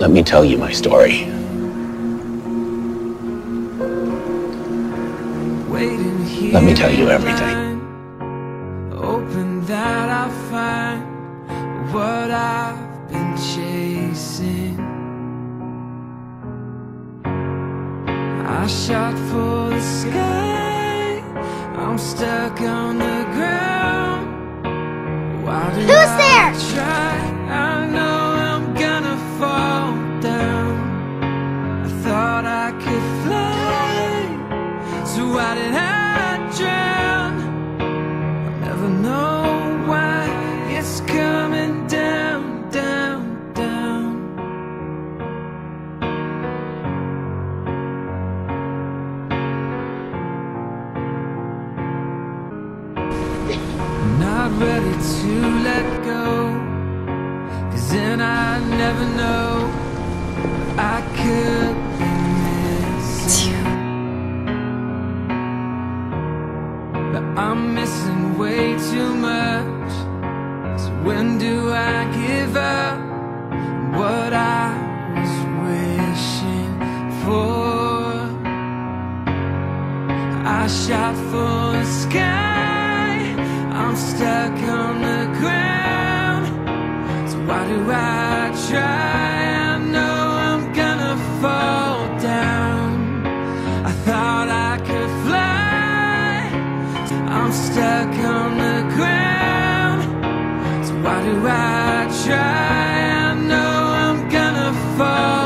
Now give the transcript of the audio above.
Let me tell you my story. Let me tell you everything. Open that I find what I've been chasing. I shot for the sky. I'm stuck on the ground. Why do Who's I there? Thought I could fly, so why did I drown? I'll never know why it's coming down, down, down. Not ready to let go, cause then I never know I'm missing way too much. So when do I give up what I was wishing for? I shot for the sky. I'm stuck on the ground. So why do I try? I'm stuck on the ground. So why do I try? I know I'm gonna fall